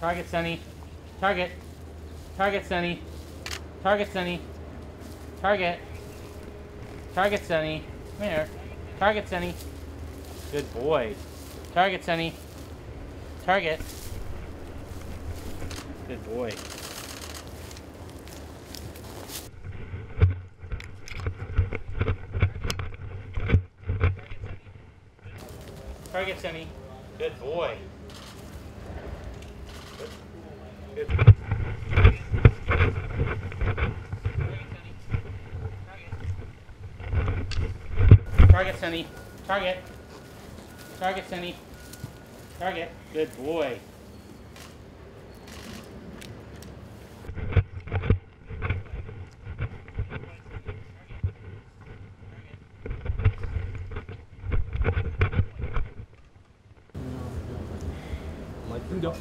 Target Sunny. Target. Target Sunny. Target Sunny. Target. Target Sunny. Come here. Target Sunny. Good boy. Target Sunny. Target. Good boy. Target Sunny. Good boy. Target, Sunny. Target. Target, Sunny. Target. Good boy. Bingo.